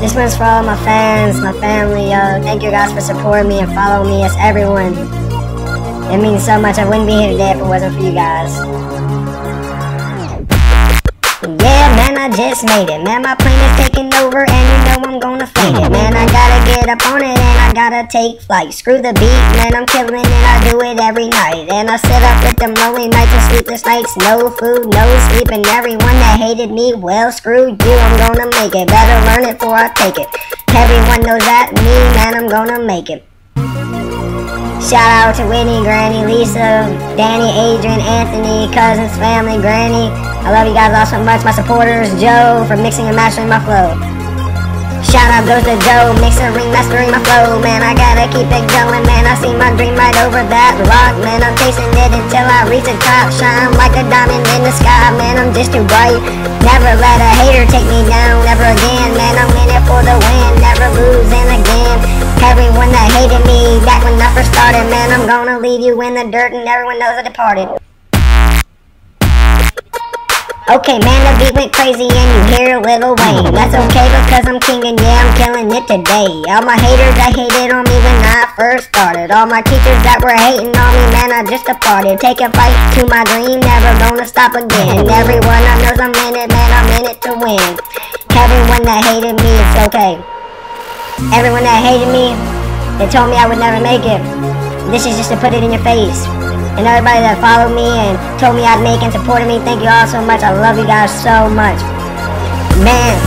This one's for all my fans, my family, yo. Thank you guys for supporting me and following me. as everyone. It means so much. I wouldn't be here today if it wasn't for you guys. Yeah, man, I just made it. Man, my plane is taking over and you know I'm gonna fade it. Man, I gotta get up on it gotta take flight. Screw the beat, man, I'm killing it. I do it every night. And I sit up with them lonely nights and sleepless nights. No food, no sleep, and everyone that hated me, well, screw you. I'm gonna make it. Better learn it before I take it. Everyone knows that me, man, I'm gonna make it. Shout out to Whitney, Granny, Lisa, Danny, Adrian, Anthony, cousins, family, Granny. I love you guys all so much. My supporters, Joe, for mixing and mastering my flow. Shout out goes to Joe, mixing, mastering my flow. Man, I gotta keep it going, man. I see my dream right over that rock, man. I'm chasing it until I reach the top. Shine like a diamond in the sky, man. I'm just too bright. Never let a hater take me down, never again, man. I'm in it for the win, never losing again. Everyone that hated me back when I first started, man, I'm gonna leave you in the dirt and everyone knows I departed. Okay, man, the beat went crazy and you hear a little Wayne. That's okay because I'm king and yeah, I'm killing it today. All my haters that hated on me when I first started. All my teachers that were hating on me, man, I just departed. Take a fight to my dream, never gonna stop again. Everyone I knows I'm in it, man, I'm in it to win. Everyone that hated me, it's okay. Everyone that hated me, they told me I would never make it. This is just to put it in your face. And everybody that followed me and told me I'd make and supported me, thank you all so much. I love you guys so much. Man,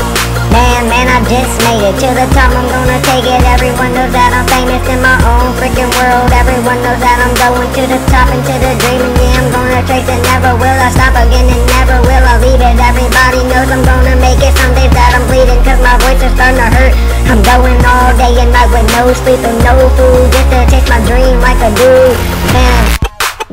man, man, I just made it. To the top, I'm gonna take it. Everyone knows that I'm famous in my own freaking world. Everyone knows that I'm going to the top and to the dream. And yeah, I'm gonna trace it. Never will I stop again and never will I leave it. Everybody knows I'm gonna make it. Some days that I'm bleeding cause my voice is starting to hurt. I'm going all day and night with no sleep and no food. Just to chase my dream like a dude. Man.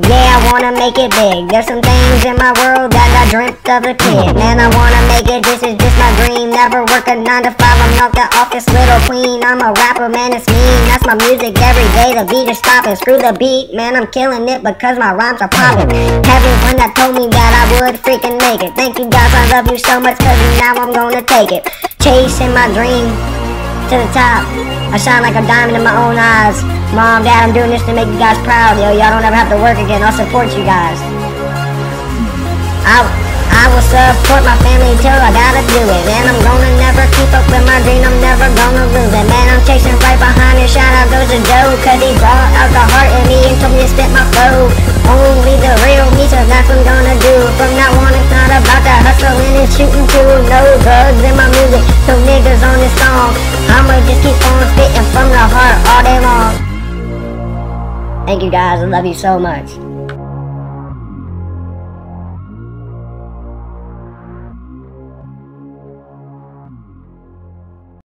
Yeah, I wanna make it big. There's some things in my world that I dreamt of a kid. Man, I wanna make it. This is just my dream. Never work a 9 to 5. I'm not the office little queen. I'm a rapper, man, it's me. That's my music every day. The beat is stopping. Screw the beat, man, I'm killing it because my rhymes are popping. Everyone that told me that I would freaking make it. Thank you guys, I love you so much cause now I'm gonna take it. Chasing my dream to the top. I shine like a diamond in my own eyes. Mom, Dad, I'm doing this to make you guys proud, yo. Y'all don't ever have to work again. I'll support you guys. I, I will support my family till I gotta do it. And I'm gonna never keep up with my dream. I'm never gonna lose it. Man, I'm chasing right behind it. Shout out goes to Joe, cause he brought out the heart in me and told me to spit my flow. Only the real me, so that's what I'm gonna do. From now on, it's not about that hustling and shooting too. No drugs in my heart all day long. Thank you guys. I love you so much.